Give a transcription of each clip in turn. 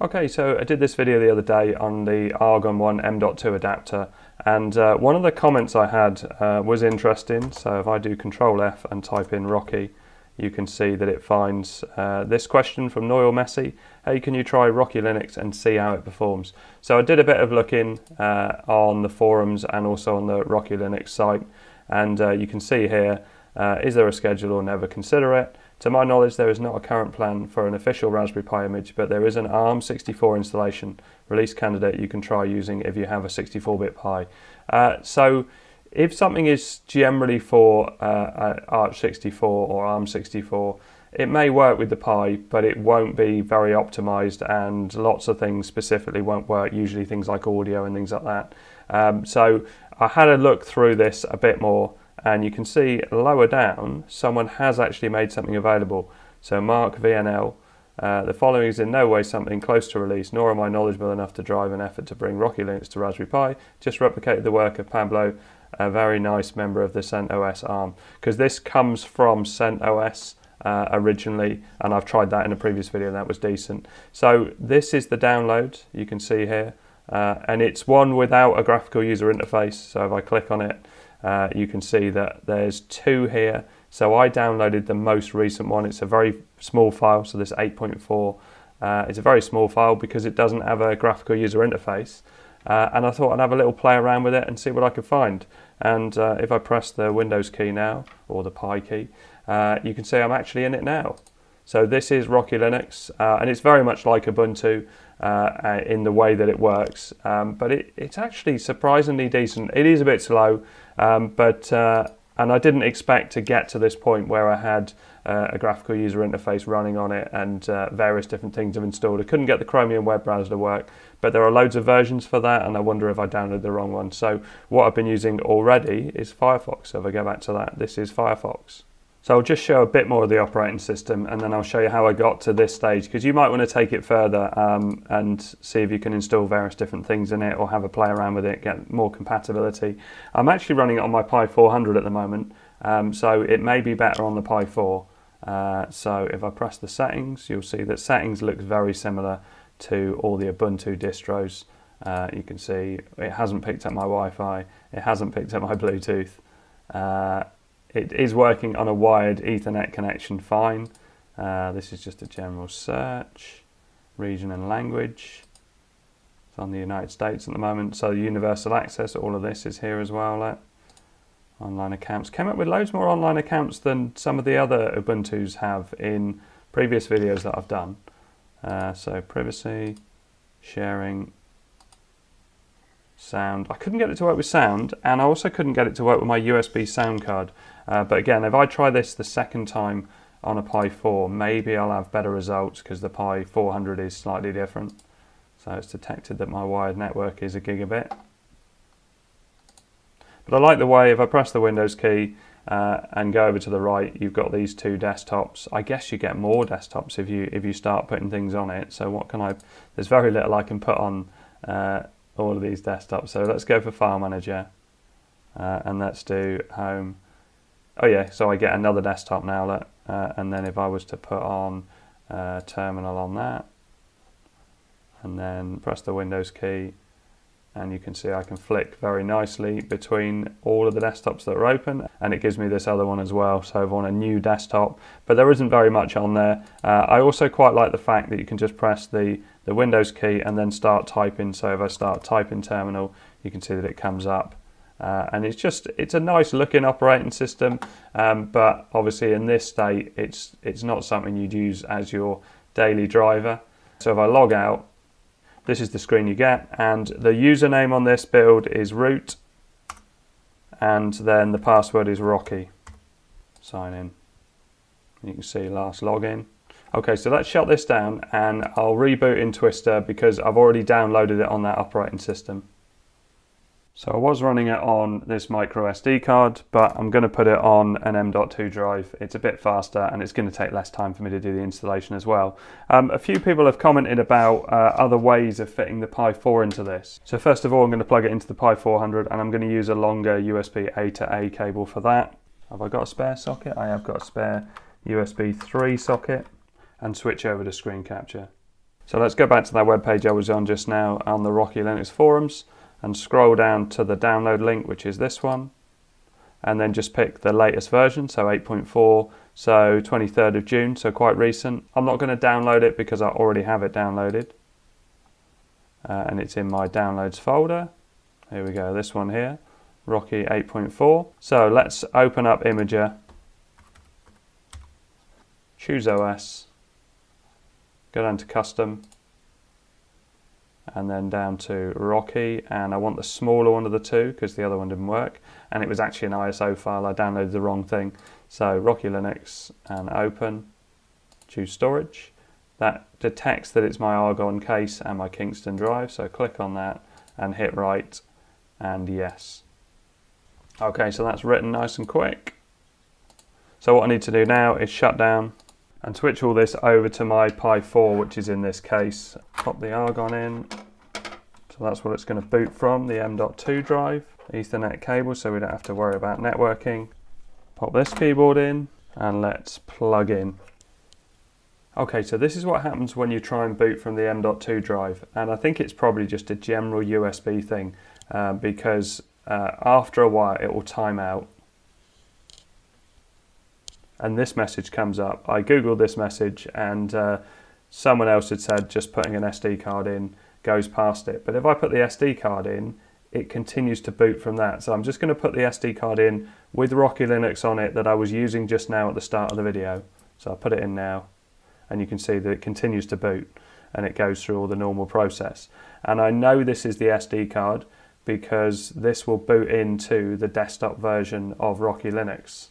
Okay, so I did this video the other day on the Argon 1 M.2 adapter and uh, one of the comments I had uh, was interesting. So if I do Control F and type in Rocky, you can see that it finds uh, this question from Noel Messi. Hey, can you try Rocky Linux and see how it performs? So I did a bit of looking uh, on the forums and also on the Rocky Linux site and uh, you can see here, uh, is there a schedule or never consider it? To my knowledge, there is not a current plan for an official Raspberry Pi image, but there is an ARM64 installation release candidate you can try using if you have a 64-bit Pi. Uh, so if something is generally for uh, Arch64 or ARM64, it may work with the Pi, but it won't be very optimized and lots of things specifically won't work, usually things like audio and things like that. Um, so I had a look through this a bit more and you can see lower down someone has actually made something available. So Mark VNL, uh, the following is in no way something close to release, nor am I knowledgeable enough to drive an effort to bring Rocky Linux to Raspberry Pi, just replicated the work of Pablo, a very nice member of the CentOS ARM, because this comes from CentOS uh, originally, and I've tried that in a previous video and that was decent. So this is the download, you can see here, uh, and it's one without a graphical user interface, so if I click on it, uh, you can see that there's two here. So I downloaded the most recent one. It's a very small file, so this 8.4. Uh, it's a very small file because it doesn't have a graphical user interface. Uh, and I thought I'd have a little play around with it and see what I could find. And uh, if I press the Windows key now, or the Pi key, uh, you can see I'm actually in it now. So this is Rocky Linux, uh, and it's very much like Ubuntu uh, in the way that it works. Um, but it, it's actually surprisingly decent. It is a bit slow, um, but uh, and I didn't expect to get to this point where I had uh, a graphical user interface running on it and uh, various different things have installed. I couldn't get the Chromium web browser to work, but there are loads of versions for that, and I wonder if I downloaded the wrong one. So what I've been using already is Firefox. So if I go back to that, this is Firefox. So I'll just show a bit more of the operating system and then I'll show you how I got to this stage because you might want to take it further um, and see if you can install various different things in it or have a play around with it, get more compatibility. I'm actually running it on my Pi 400 at the moment um, so it may be better on the Pi 4. Uh, so if I press the settings you'll see that settings looks very similar to all the Ubuntu distros. Uh, you can see it hasn't picked up my Wi-Fi, it hasn't picked up my Bluetooth. Uh, it is working on a wired Ethernet connection fine. Uh, this is just a general search, region and language. It's on the United States at the moment, so universal access, all of this is here as well. Online accounts. Came up with loads more online accounts than some of the other Ubuntu's have in previous videos that I've done. Uh, so privacy, sharing, sound. I couldn't get it to work with sound, and I also couldn't get it to work with my USB sound card. Uh, but again, if I try this the second time on a Pi 4, maybe I'll have better results because the Pi 400 is slightly different. So it's detected that my wired network is a gigabit. But I like the way if I press the Windows key uh, and go over to the right, you've got these two desktops. I guess you get more desktops if you if you start putting things on it. So what can I? There's very little I can put on uh, all of these desktops. So let's go for File Manager uh, and let's do Home. Oh yeah, so I get another desktop now. Look, uh, and then if I was to put on uh, Terminal on that, and then press the Windows key, and you can see I can flick very nicely between all of the desktops that are open and it gives me this other one as well so I've want a new desktop. But there isn't very much on there. Uh, I also quite like the fact that you can just press the the Windows key and then start typing. So if I start typing terminal you can see that it comes up uh, and it's just it's a nice looking operating system um, but obviously in this state it's it's not something you'd use as your daily driver. So if I log out this is the screen you get and the username on this build is root and then the password is Rocky. Sign in. You can see last login. Okay so let's shut this down and I'll reboot in Twister because I've already downloaded it on that operating system so I was running it on this micro SD card, but I'm going to put it on an M.2 drive. It's a bit faster and it's going to take less time for me to do the installation as well. Um, a few people have commented about uh, other ways of fitting the Pi 4 into this. So first of all, I'm going to plug it into the Pi 400 and I'm going to use a longer USB A to A cable for that. Have I got a spare socket? I have got a spare USB 3 socket and switch over to screen capture. So let's go back to that web page I was on just now on the Rocky Linux forums and scroll down to the download link, which is this one, and then just pick the latest version, so 8.4, so 23rd of June, so quite recent. I'm not going to download it because I already have it downloaded, uh, and it's in my downloads folder. Here we go, this one here, Rocky 8.4. So let's open up Imager, choose OS, go down to Custom, and then down to Rocky and I want the smaller one of the two because the other one didn't work and it was actually an ISO file. I downloaded the wrong thing. So Rocky Linux and open choose storage. That detects that it's my Argon case and my Kingston drive so click on that and hit write and yes. Okay so that's written nice and quick. So what I need to do now is shut down and switch all this over to my Pi 4 which is in this case. Pop the Argon in, so that's what it's going to boot from, the M.2 drive, Ethernet cable so we don't have to worry about networking. Pop this keyboard in and let's plug in. Okay, so this is what happens when you try and boot from the M.2 drive and I think it's probably just a general USB thing uh, because uh, after a while it will time out and this message comes up. I googled this message and uh, someone else had said just putting an SD card in goes past it. But if I put the SD card in, it continues to boot from that. So I'm just going to put the SD card in with Rocky Linux on it that I was using just now at the start of the video. So I'll put it in now and you can see that it continues to boot and it goes through all the normal process. And I know this is the SD card because this will boot into the desktop version of Rocky Linux.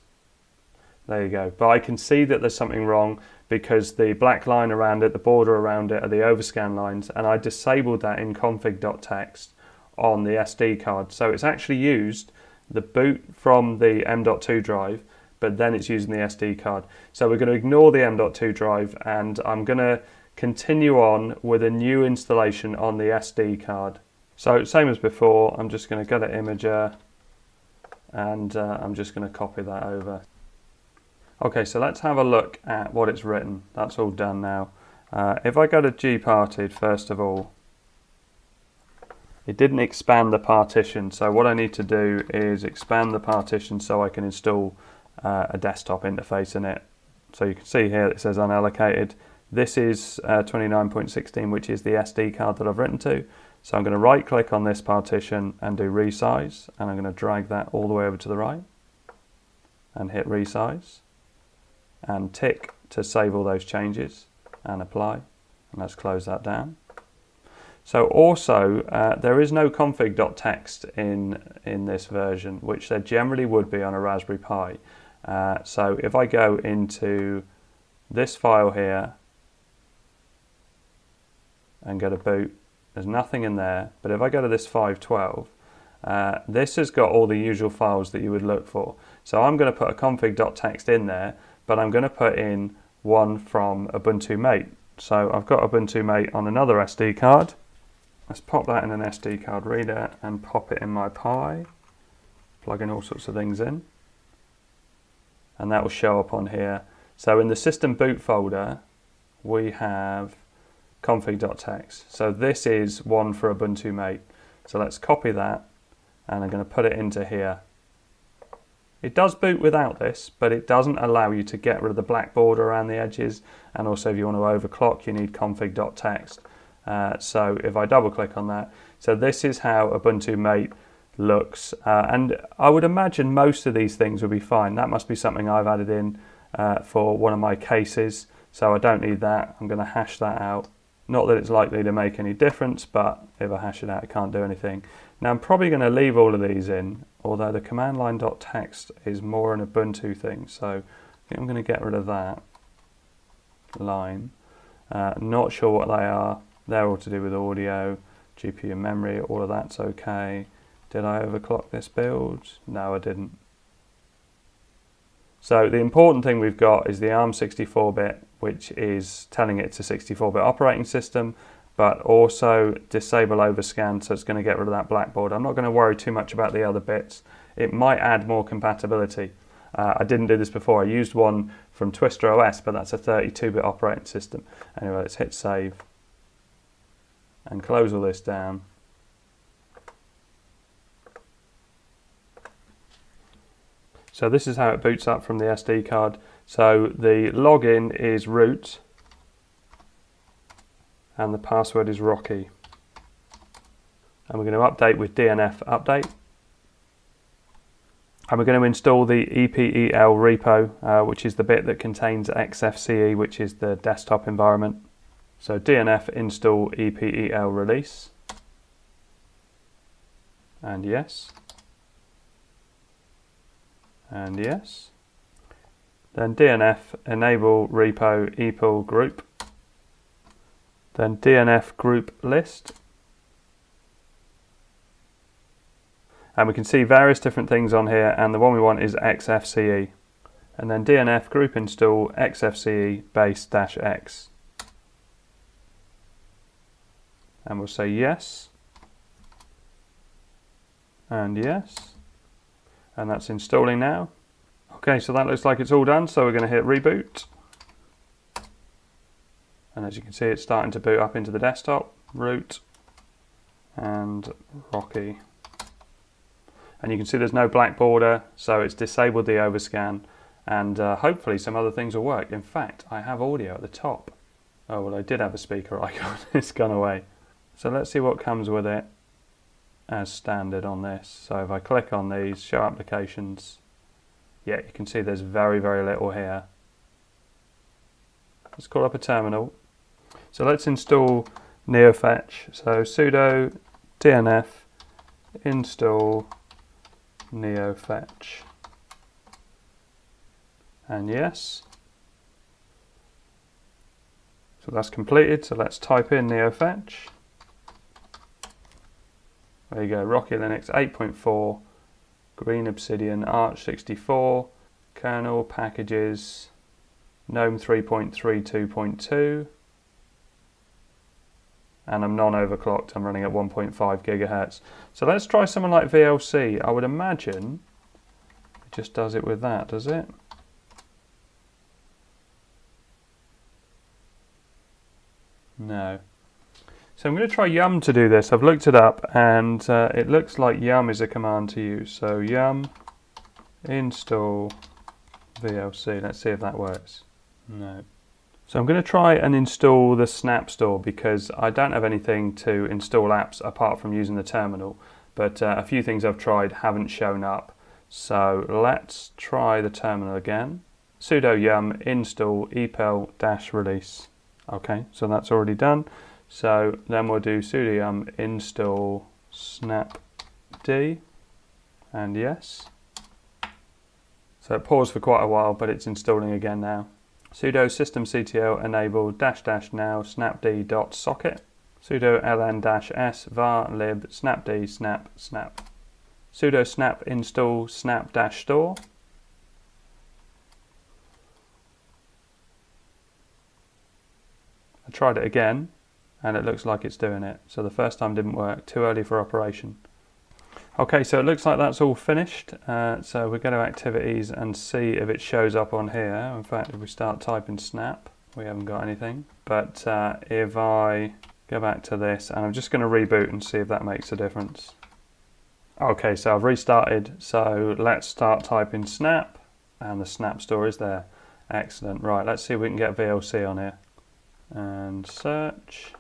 There you go. But I can see that there's something wrong because the black line around it, the border around it are the overscan lines and I disabled that in config.txt on the SD card. So it's actually used the boot from the M.2 drive but then it's using the SD card. So we're going to ignore the M.2 drive and I'm going to continue on with a new installation on the SD card. So same as before, I'm just going to go to Imager and uh, I'm just going to copy that over. Okay, so let's have a look at what it's written. That's all done now. Uh, if I go to gparted, first of all, it didn't expand the partition. So what I need to do is expand the partition so I can install uh, a desktop interface in it. So you can see here it says unallocated. This is uh, 29.16, which is the SD card that I've written to. So I'm going to right click on this partition and do resize. And I'm going to drag that all the way over to the right and hit resize and tick to save all those changes and apply. And let's close that down. So also, uh, there is no config.txt in, in this version, which there generally would be on a Raspberry Pi. Uh, so if I go into this file here and go to boot, there's nothing in there. But if I go to this 512, uh, this has got all the usual files that you would look for. So I'm going to put a config.txt in there but I'm going to put in one from Ubuntu Mate. So I've got Ubuntu Mate on another SD card. Let's pop that in an SD card reader and pop it in my Pi. Plug in all sorts of things in. And that will show up on here. So in the system boot folder, we have config.txt. So this is one for Ubuntu Mate. So let's copy that and I'm going to put it into here. It does boot without this, but it doesn't allow you to get rid of the black border around the edges. And also if you want to overclock, you need config.txt. Uh, so if I double click on that, so this is how Ubuntu Mate looks. Uh, and I would imagine most of these things will be fine. That must be something I've added in uh, for one of my cases. So I don't need that. I'm going to hash that out. Not that it's likely to make any difference, but if I hash it out, I can't do anything. Now I'm probably going to leave all of these in although the command line .txt is more an Ubuntu thing, so I think I'm going to get rid of that line. Uh, not sure what they are. They're all to do with audio, GPU memory, all of that's okay. Did I overclock this build? No, I didn't. So the important thing we've got is the ARM 64-bit, which is telling it it's a 64-bit operating system, but also disable overscan so it's going to get rid of that blackboard. I'm not going to worry too much about the other bits. It might add more compatibility. Uh, I didn't do this before. I used one from Twister OS, but that's a 32-bit operating system. Anyway, let's hit save. and close all this down. So this is how it boots up from the SD card. So the login is root and the password is Rocky. And we're going to update with DNF update. And we're going to install the EPEL repo, uh, which is the bit that contains XFCE, which is the desktop environment. So DNF install EPEL release. And yes. And yes. Then DNF enable repo EPEL group. Then DNF group list. And we can see various different things on here and the one we want is XFCE. And then DNF group install XFCE base dash X. And we'll say yes. And yes. And that's installing now. Okay, so that looks like it's all done. So we're going to hit reboot. And as you can see, it's starting to boot up into the desktop. Root and Rocky. And you can see there's no black border, so it's disabled the overscan. And uh, hopefully some other things will work. In fact, I have audio at the top. Oh, well, I did have a speaker icon. it's gone away. So let's see what comes with it as standard on this. So if I click on these, show applications, yeah, you can see there's very, very little here. Let's call up a terminal. So let's install NeoFetch. So sudo dnf install NeoFetch. And yes. So that's completed. So let's type in NeoFetch. There you go, Rocky Linux 8.4, Green Obsidian, Arch 64, kernel, packages, GNOME 3.32.2, and I'm non-overclocked, I'm running at 1.5 gigahertz. So let's try something like VLC. I would imagine it just does it with that, does it? No. So I'm going to try yum to do this. I've looked it up and uh, it looks like yum is a command to use. So yum install VLC. Let's see if that works. No. So I'm going to try and install the Snap Store because I don't have anything to install apps apart from using the terminal. But uh, a few things I've tried haven't shown up. So let's try the terminal again. sudo yum install epel-release. Okay, so that's already done. So then we'll do sudo yum install snapd and yes. So it paused for quite a while, but it's installing again now. Sudo systemctl enable dash dash now snapd dot socket. sudo ln dash s var lib snapd snap snap. sudo snap install snap dash store. I tried it again and it looks like it's doing it. So the first time didn't work, too early for operation. Okay, so it looks like that's all finished. Uh, so we go to activities and see if it shows up on here. In fact, if we start typing snap, we haven't got anything. But uh, if I go back to this, and I'm just going to reboot and see if that makes a difference. Okay, so I've restarted. So let's start typing snap, and the snap store is there. Excellent. Right, let's see if we can get VLC on here. And search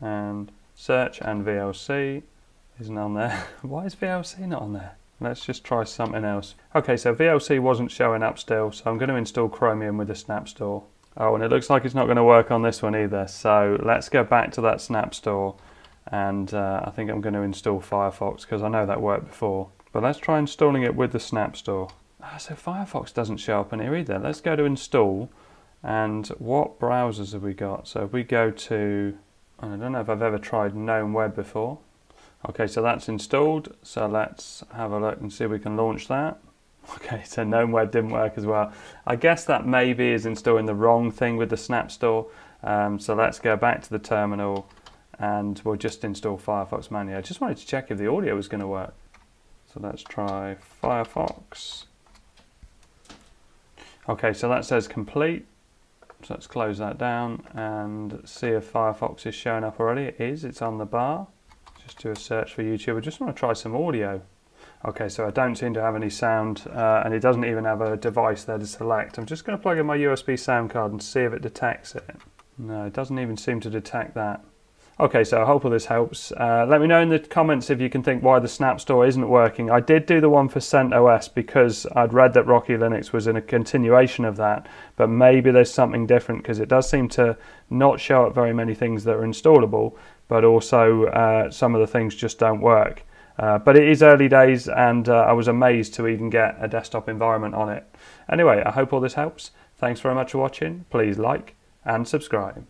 and search and VLC isn't on there. Why is VLC not on there? Let's just try something else. Okay, so VLC wasn't showing up still, so I'm going to install Chromium with the Snap Store. Oh, and it looks like it's not going to work on this one either, so let's go back to that Snap Store, and uh, I think I'm going to install Firefox, because I know that worked before. But let's try installing it with the Snap Store. Ah, so Firefox doesn't show up in here either. Let's go to install, and what browsers have we got? So if we go to I don't know if I've ever tried GNOME Web before. Okay, so that's installed. So let's have a look and see if we can launch that. Okay, so GNOME Web didn't work as well. I guess that maybe is installing the wrong thing with the Snap Store. Um, so let's go back to the terminal and we'll just install Firefox manually. I just wanted to check if the audio was going to work. So let's try Firefox. Okay, so that says complete. So let's close that down and see if Firefox is showing up already. It is, it's on the bar. Just do a search for YouTube. I just want to try some audio. Okay, so I don't seem to have any sound uh, and it doesn't even have a device there to select. I'm just going to plug in my USB sound card and see if it detects it. No, it doesn't even seem to detect that. Okay, so I hope all this helps. Uh, let me know in the comments if you can think why the Snap Store isn't working. I did do the one for CentOS because I'd read that Rocky Linux was in a continuation of that, but maybe there's something different because it does seem to not show up very many things that are installable, but also uh, some of the things just don't work. Uh, but it is early days and uh, I was amazed to even get a desktop environment on it. Anyway, I hope all this helps. Thanks very much for watching. Please like and subscribe.